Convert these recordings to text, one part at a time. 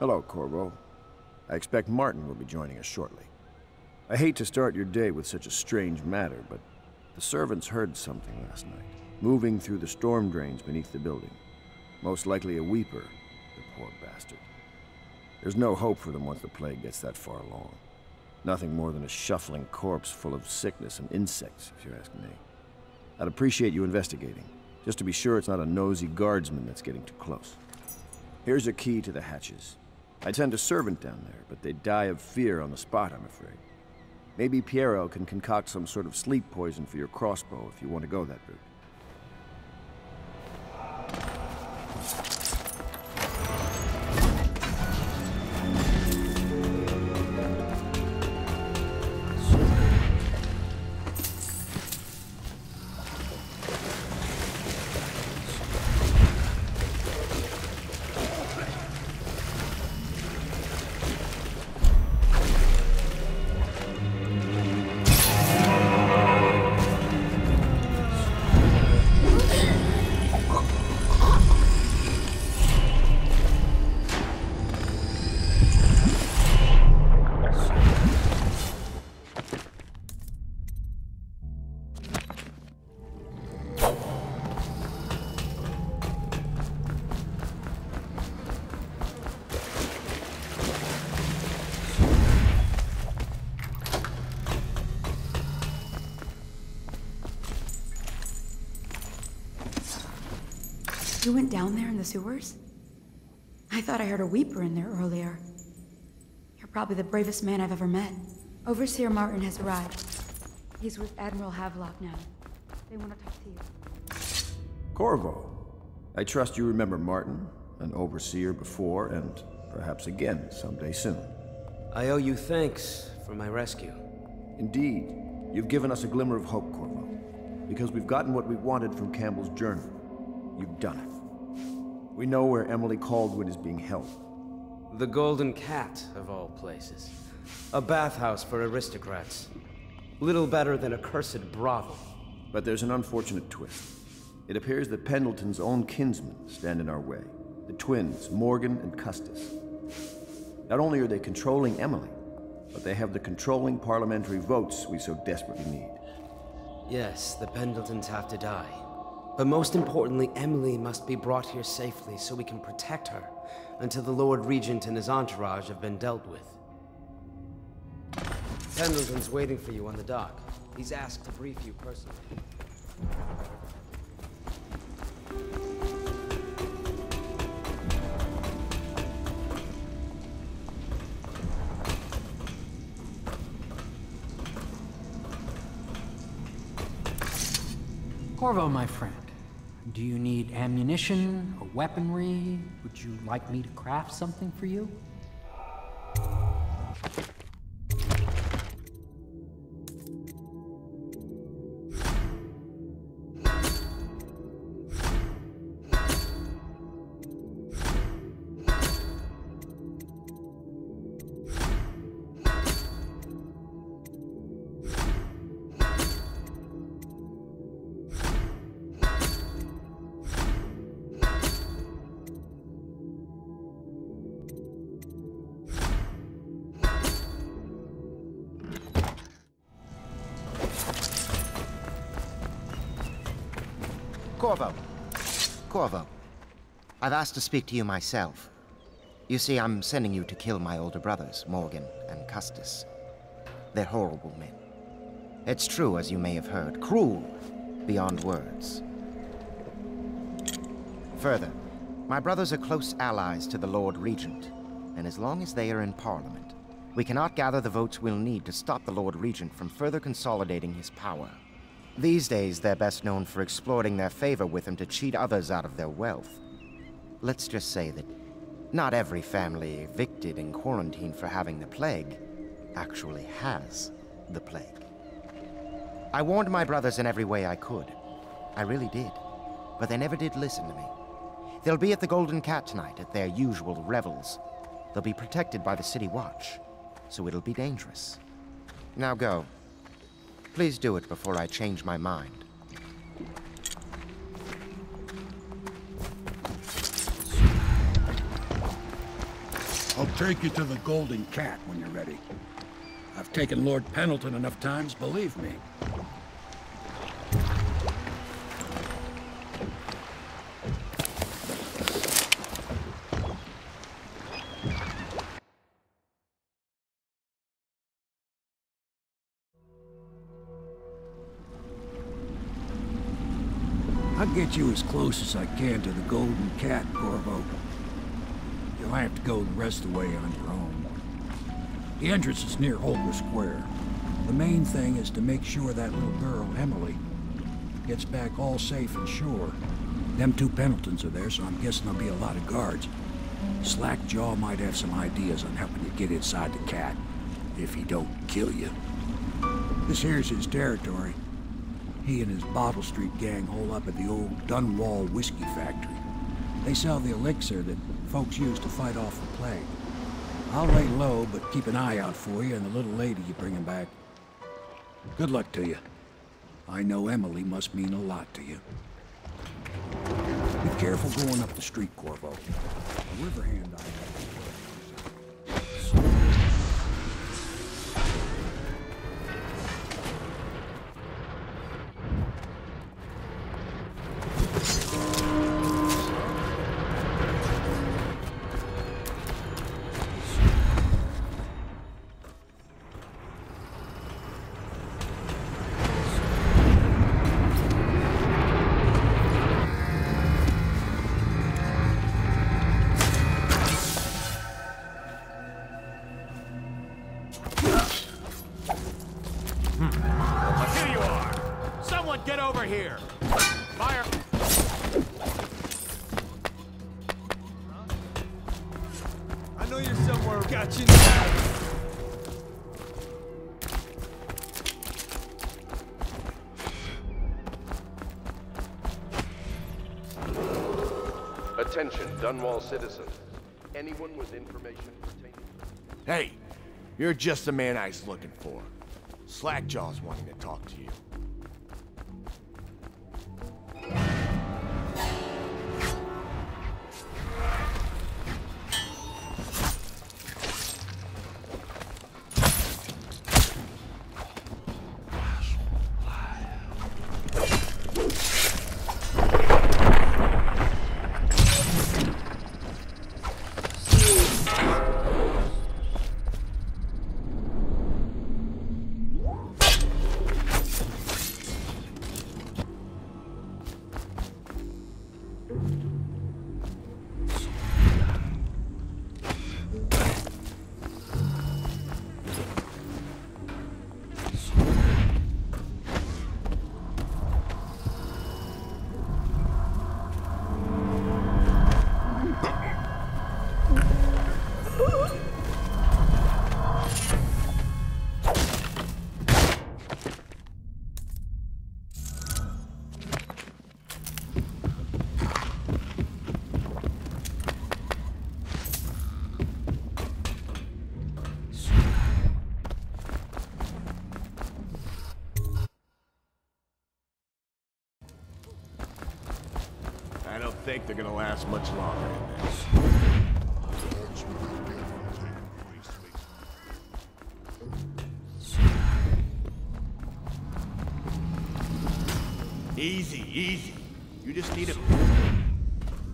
Hello, Corvo. I expect Martin will be joining us shortly. I hate to start your day with such a strange matter, but the servants heard something last night, moving through the storm drains beneath the building. Most likely a weeper, the poor bastard. There's no hope for them once the plague gets that far along. Nothing more than a shuffling corpse full of sickness and insects, if you ask me. I'd appreciate you investigating, just to be sure it's not a nosy guardsman that's getting too close. Here's a key to the hatches. I'd send a servant down there, but they'd die of fear on the spot, I'm afraid. Maybe Piero can concoct some sort of sleep poison for your crossbow if you want to go that route. You went down there in the sewers? I thought I heard a weeper in there earlier. You're probably the bravest man I've ever met. Overseer Martin has arrived. He's with Admiral Havelock now. They want to talk to you. Corvo. I trust you remember Martin, an overseer before, and perhaps again someday soon. I owe you thanks for my rescue. Indeed, you've given us a glimmer of hope, Corvo. Because we've gotten what we wanted from Campbell's journal. You've done it. We know where Emily Kaldwin is being held. The Golden Cat, of all places. A bathhouse for aristocrats. Little better than a cursed brothel. But there's an unfortunate twist. It appears that Pendleton's own kinsmen stand in our way. The twins, Morgan and Custis. Not only are they controlling Emily, but they have the controlling parliamentary votes we so desperately need. Yes, the Pendletons have to die. But most importantly, Emily must be brought here safely so we can protect her until the Lord Regent and his entourage have been dealt with. Pendleton's waiting for you on the dock. He's asked to brief you personally. Corvo, my friend, do you need ammunition or weaponry? Would you like me to craft something for you? I've asked to speak to you myself. You see, I'm sending you to kill my older brothers, Morgan and Custis. They're horrible men. It's true, as you may have heard, cruel beyond words. Further, my brothers are close allies to the Lord Regent, and as long as they are in Parliament, we cannot gather the votes we'll need to stop the Lord Regent from further consolidating his power. These days, they're best known for exploiting their favor with him to cheat others out of their wealth. Let's just say that not every family evicted and quarantined for having the plague actually has the plague. I warned my brothers in every way I could. I really did. But they never did listen to me. They'll be at the Golden Cat tonight at their usual revels. They'll be protected by the City Watch, so it'll be dangerous. Now go. Please do it before I change my mind. Take you to the Golden Cat when you're ready. I've taken Lord Pendleton enough times, believe me. I'll get you as close as I can to the Golden Cat, Corvo. You'll have to go the rest of the way on your own. The entrance is near Holger Square. The main thing is to make sure that little girl, Emily, gets back all safe and sure. Them two Pendletons are there, so I'm guessing there'll be a lot of guards. Slackjaw might have some ideas on helping you get inside the cat, if he don't kill you. This here's his territory. He and his Bottle Street gang hole up at the old Dunwall Whiskey Factory. They sell the elixir that folks use to fight off the plague. I'll lay low, but keep an eye out for you and the little lady you bring him back. Good luck to you. I know Emily must mean a lot to you. Be careful going up the street, Corvo. A river hand I Attention, Dunwall citizens. Anyone with information pertaining Hey, you're just the man I was looking for. Slackjaw's wanting to talk to you. They're gonna last much longer in this. Easy, easy. You just need a...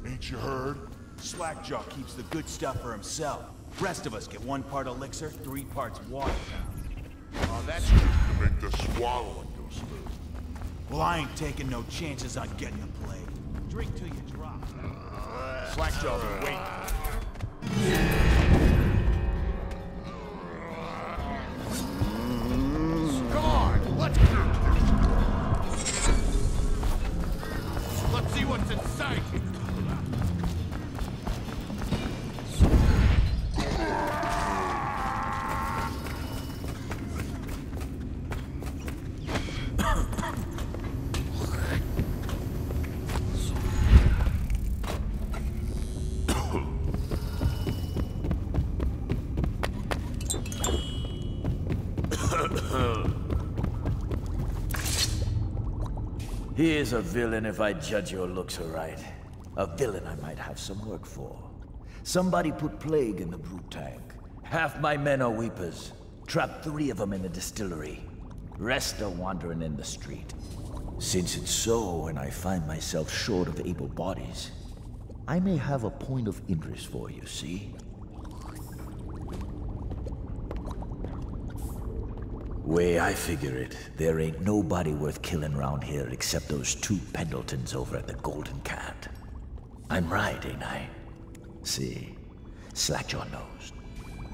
Ain't you heard? Slackjaw keeps the good stuff for himself. Rest of us get one part elixir, three parts water. Oh, that's... To make the swallowing go smooth. Well, I ain't taking no chances on getting the plague. Drink till you drop. Slackjaw, wait. He is a villain if I judge your looks aright. A villain I might have some work for. Somebody put plague in the brew tank. Half my men are weepers. Trapped three of them in the distillery. Rest are wandering in the street. Since it's so, and I find myself short of able bodies, I may have a point of interest for you, see? Way I figure it, there ain't nobody worth killing around here except those two Pendletons over at the Golden Cat. I'm right, ain't I? See, Slackjaw knows.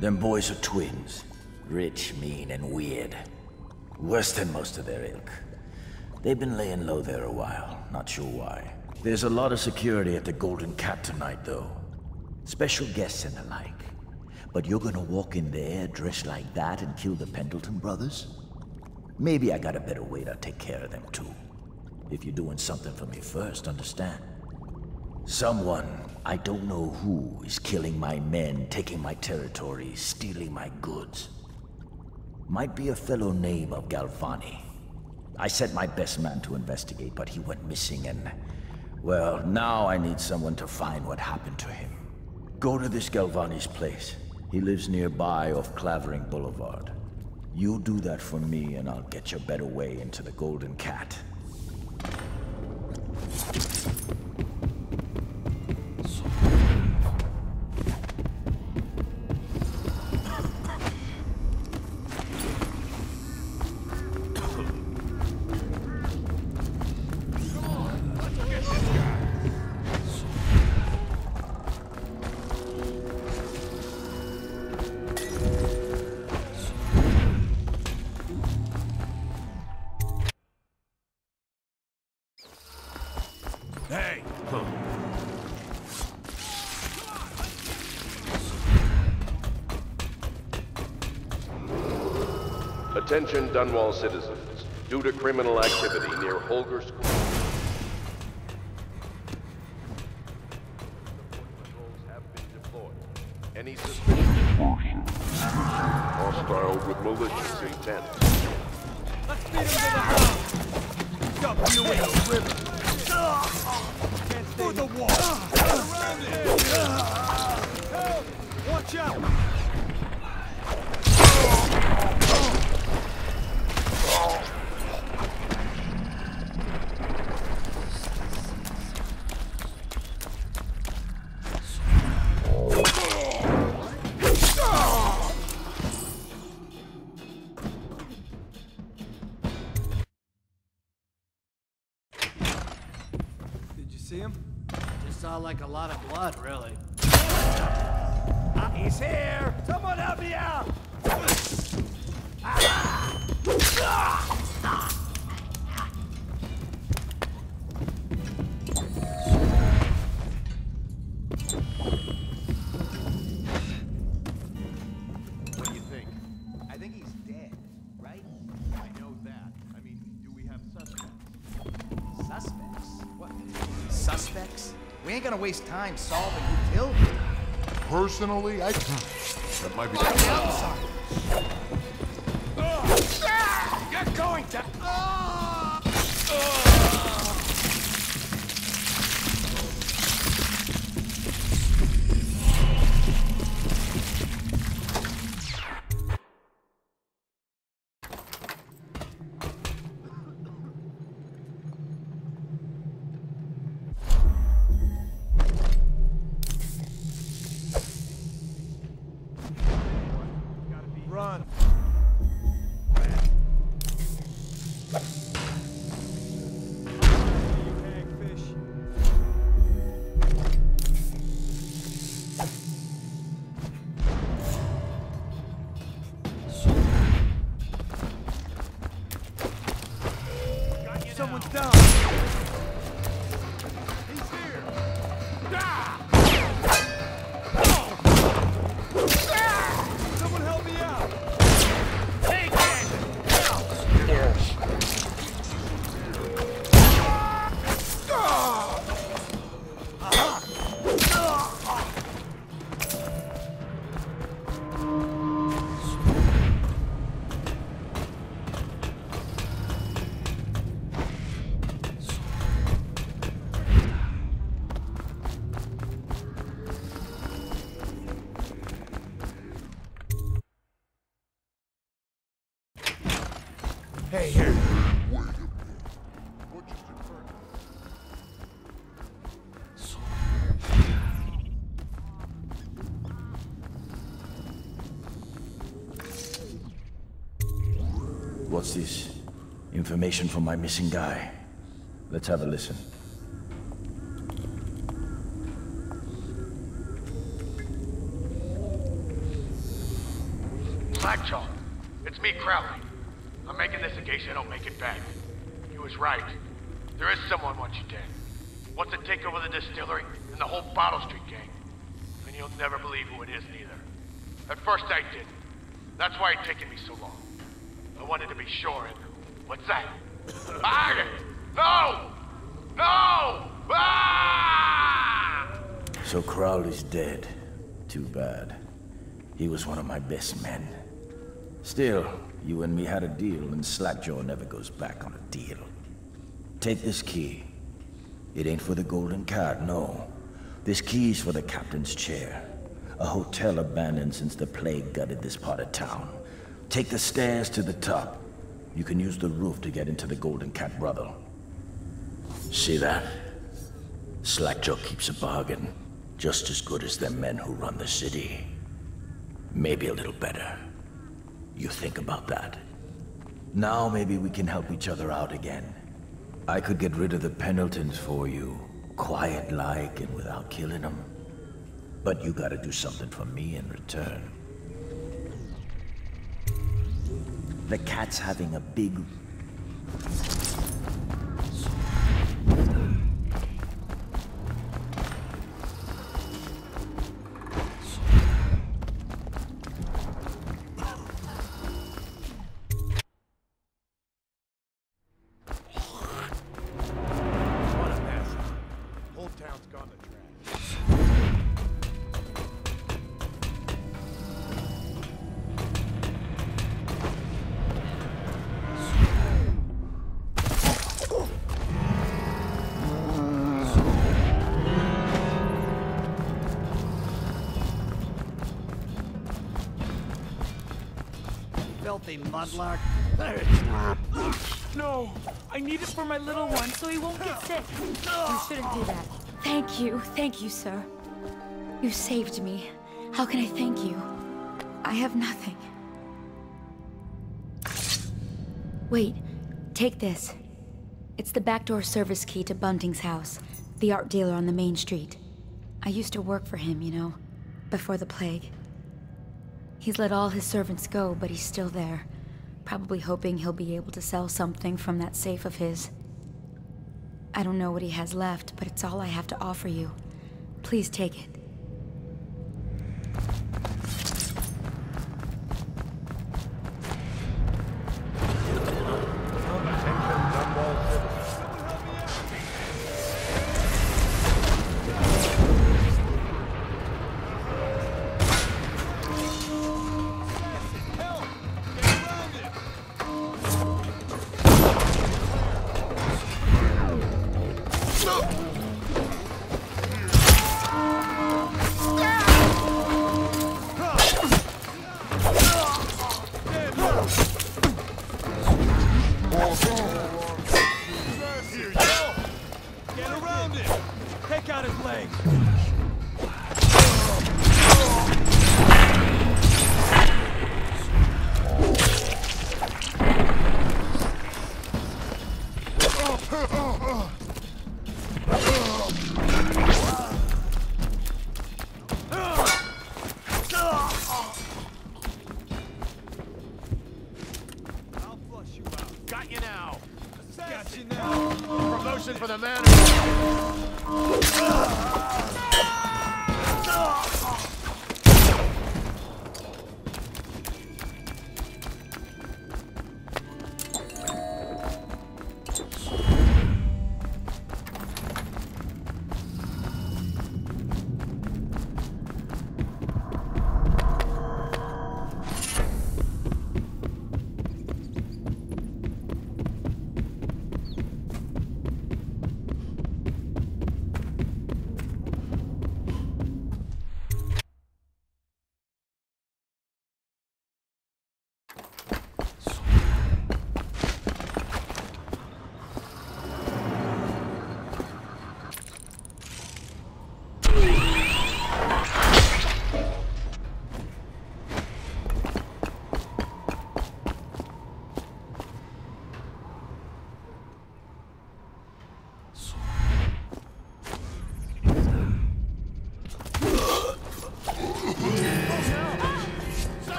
Them boys are twins. Rich, mean, and weird. Worse than most of their ilk. They've been laying low there a while, not sure why. There's a lot of security at the Golden Cat tonight, though. Special guests and the like. But you're gonna walk in there dressed like that and kill the Pendleton brothers? Maybe I got a better way to take care of them, too. If you're doing something for me first, understand? Someone, I don't know who, is killing my men, taking my territory, stealing my goods. Might be a fellow name of Galvani. I sent my best man to investigate, but he went missing and... Well, now I need someone to find what happened to him. Go to this Galvani's place. He lives nearby off Clavering Boulevard. You do that for me and I'll get you a better way into the Golden Cat. Attention Dunwall citizens. Due to criminal activity near Holger Square, like a lot of blood, waste time solving who killed him. Personally, I... That might be... I'm sorry. You're going to... This? Information from my missing guy. Let's have a listen. Slackjaw, it's me, Crowley. I'm making this in case I don't make it back. He was right. There is someone wants you dead. Wants to take over the distillery and the whole Bottle Street gang. And you'll never believe who it is neither. At first I didn't. That's why it's taken me so long. I wanted to be sure. What's that? Ah! No! No! Ah! So Crowley's dead. Too bad. He was one of my best men. Still, you and me had a deal, and Slackjaw never goes back on a deal. Take this key. It ain't for the Golden Cat, no. This key's for the captain's chair. A hotel abandoned since the plague gutted this part of town. Take the stairs to the top. You can use the roof to get into the Golden Cat brothel. See that? Slackjaw keeps a bargain. Just as good as the men who run the city. Maybe a little better. You think about that. Now maybe we can help each other out again. I could get rid of the Pendletons for you. Quiet-like and without killing them. But you gotta do something for me in return. The cat's having a big... mudlark. No, I need it for my little one so he won't get sick. You shouldn't do that. Thank you, thank you, sir. You saved me. How can I thank you? I have nothing. Wait, take this. It's the backdoor service key to Bunting's house, the art dealer on the main street. I used to work for him, you know, before the plague. He's let all his servants go, but he's still there. Probably hoping he'll be able to sell something from that safe of his. I don't know what he has left, but it's all I have to offer you. Please take it. Take out his leg!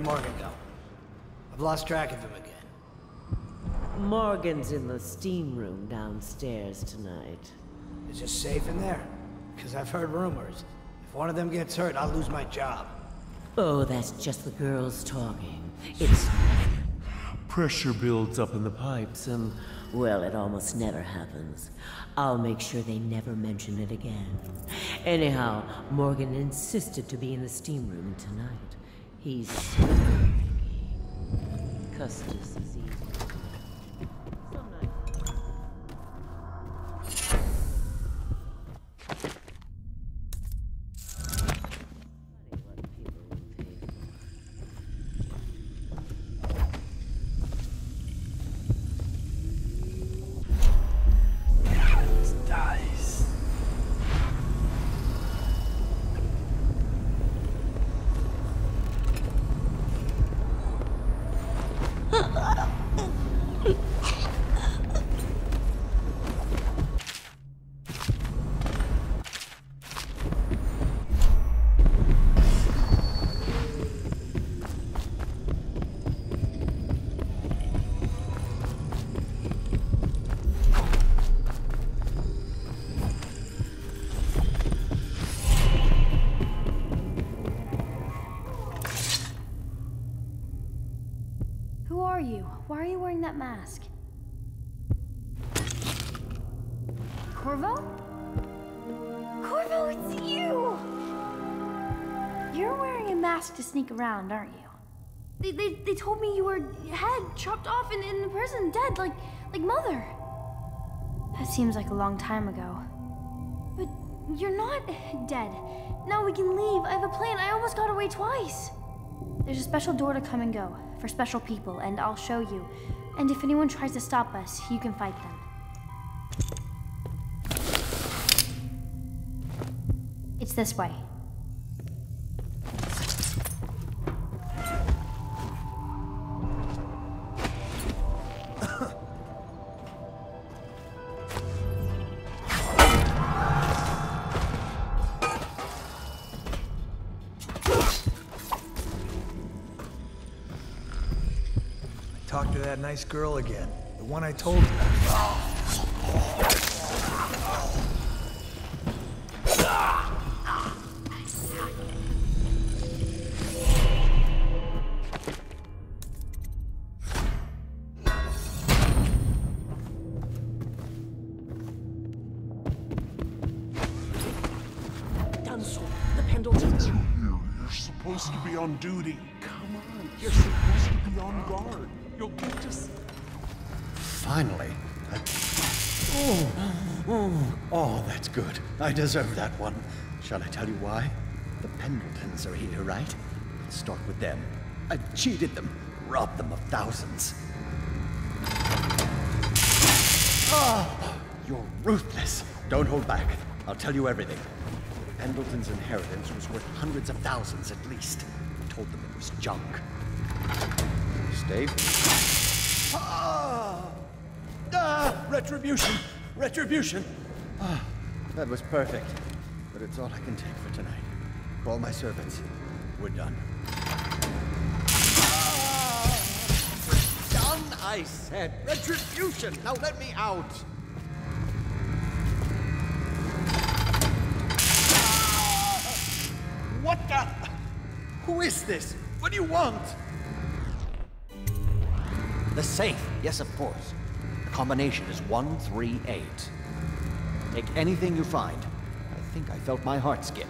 Did Morgan go? I've lost track of him again. Morgan's in the steam room downstairs tonight. Is it safe in there? Because I've heard rumors. If one of them gets hurt, I'll lose my job. Oh, that's just the girls talking. It's... Pressure builds up in the pipes and... Well, it almost never happens. I'll make sure they never mention it again. Anyhow, Morgan insisted to be in the steam room tonight. He's... Custis is easy. Wearing that mask? Corvo? Corvo, it's you! You're wearing a mask to sneak around, aren't you? They, they, they told me you were head chopped off and in the prison, dead, like, like Mother. That seems like a long time ago. But you're not dead. Now we can leave. I have a plan. I almost got away twice. There's a special door to come and go for special people, and I'll show you. And if anyone tries to stop us, you can fight them. It's this way. Nice girl again. The one I told you. Dunso, the Pendletons. You're supposed to be on duty. That's good. I deserve that one. Shall I tell you why? The Pendletons are here, right? Let's start with them. I've cheated them, robbed them of thousands. Oh, you're ruthless. Don't hold back. I'll tell you everything. Pendleton's inheritance was worth hundreds of thousands at least. I told them it was junk. Stave? Ah! Ah! Retribution! Retribution! Ah, that was perfect. But it's all I can take for tonight. Call my servants. We're done. Ah! We're done, I said! Retribution! Now let me out! Ah! What the? Who is this? What do you want? The safe, yes, of course. The combination is 138. Take anything you find. I think I felt my heart skip.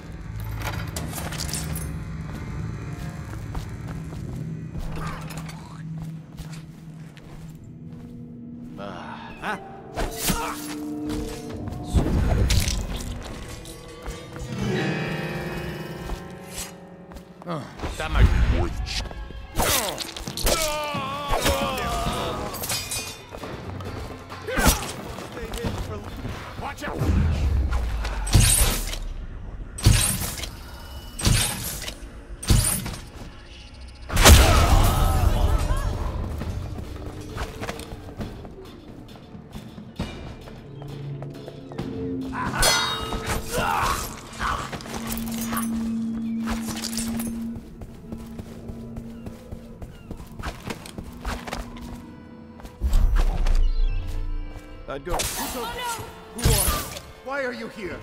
I'd go. Oh, Who are you? Why are you here?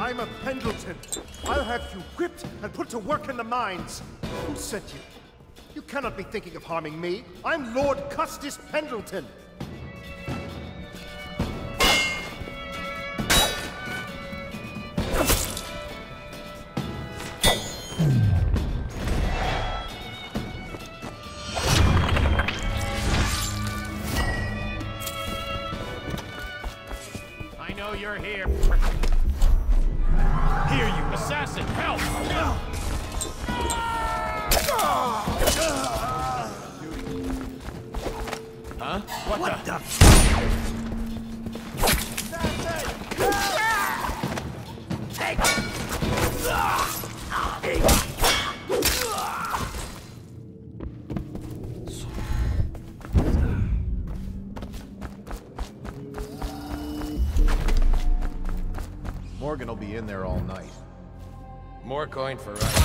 I'm a Pendleton. I'll have you whipped and put to work in the mines. Who sent you? You cannot be thinking of harming me. I'm Lord Custis Pendleton. Coin for us.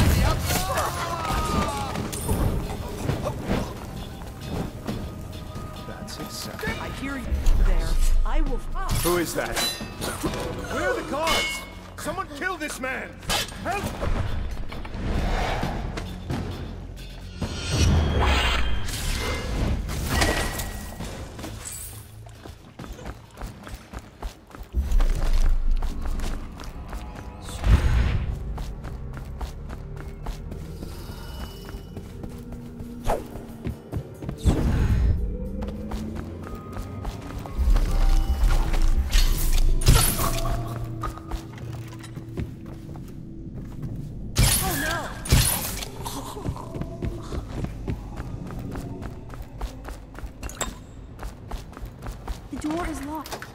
Door is locked.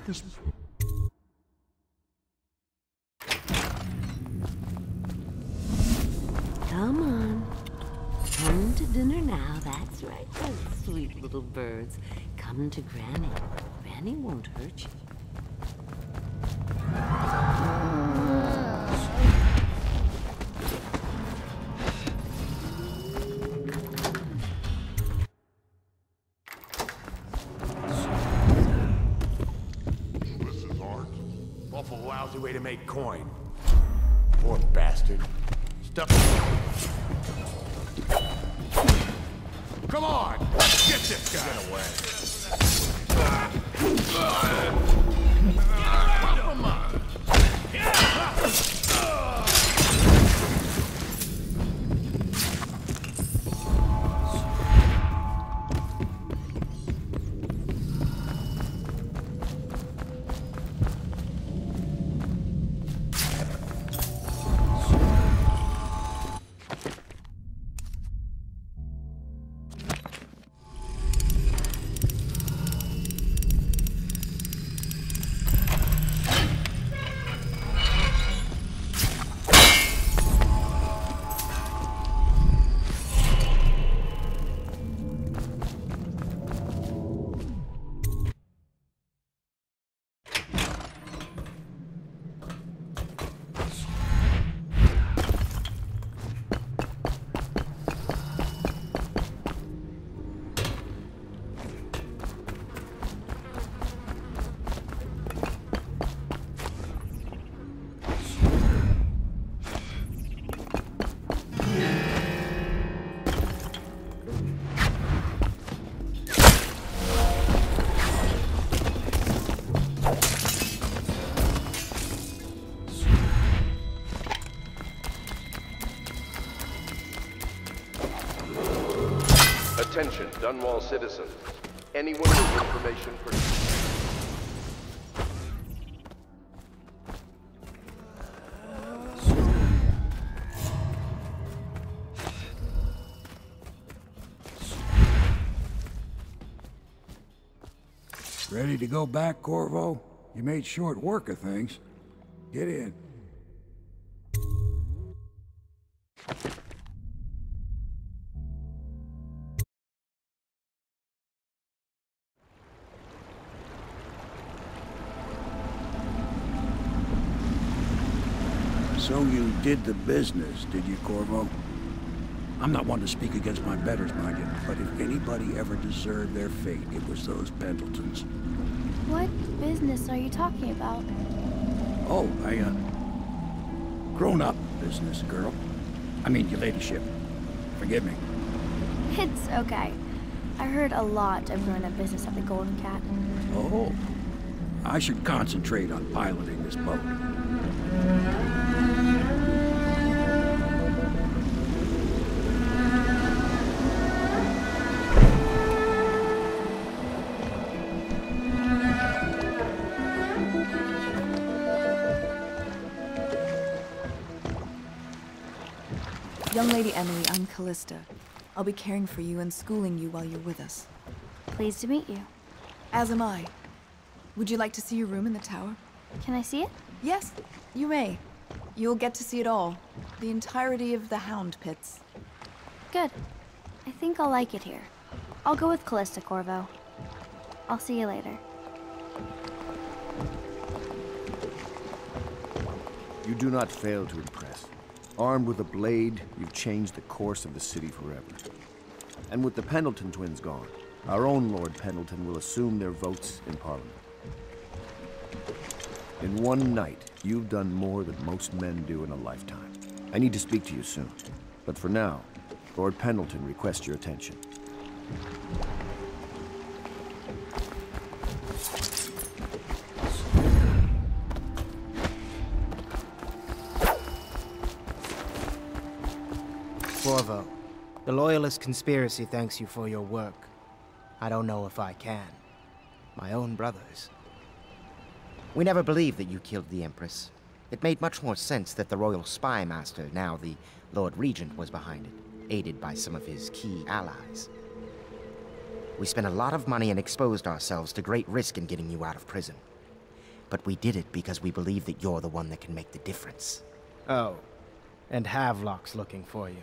Come on. Come to dinner now. That's right, those sweet little birds. Come to Granny. Granny won't hurt you. Attention, Dunwall citizens. Anyone with information for... Ready to go back, Corvo? You made short work of things. Get in. Did the business, did you, Corvo? I'm not one to speak against my betters, mind you, but if anybody ever deserved their fate, it was those Pendletons. What business are you talking about? Oh, I, uh... Grown-up business, girl. I mean, your ladyship. Forgive me. It's okay. I heard a lot of grown-up business at the Golden Cat. Oh. I should concentrate on piloting this boat. Emily, I'm Callista. I'll be caring for you and schooling you while you're with us. Pleased to meet you. As am I. Would you like to see your room in the tower? Can I see it? Yes, you may. You'll get to see it all. The entirety of the Hound Pits. Good. I think I'll like it here. I'll go with Callista, Corvo. I'll see you later. You do not fail to impress. Armed with a blade, you've changed the course of the city forever. And with the Pendleton twins gone, our own Lord Pendleton will assume their votes in Parliament. In one night, you've done more than most men do in a lifetime. I need to speak to you soon. But for now, Lord Pendleton requests your attention. Loyalist conspiracy thanks you for your work. I don't know if I can. My own brothers. We never believed that you killed the Empress. It made much more sense that the Royal Spy Master, now the Lord Regent, was behind it, aided by some of his key allies. We spent a lot of money and exposed ourselves to great risk in getting you out of prison. But we did it because we believe that you're the one that can make the difference. Oh, and Havelock's looking for you.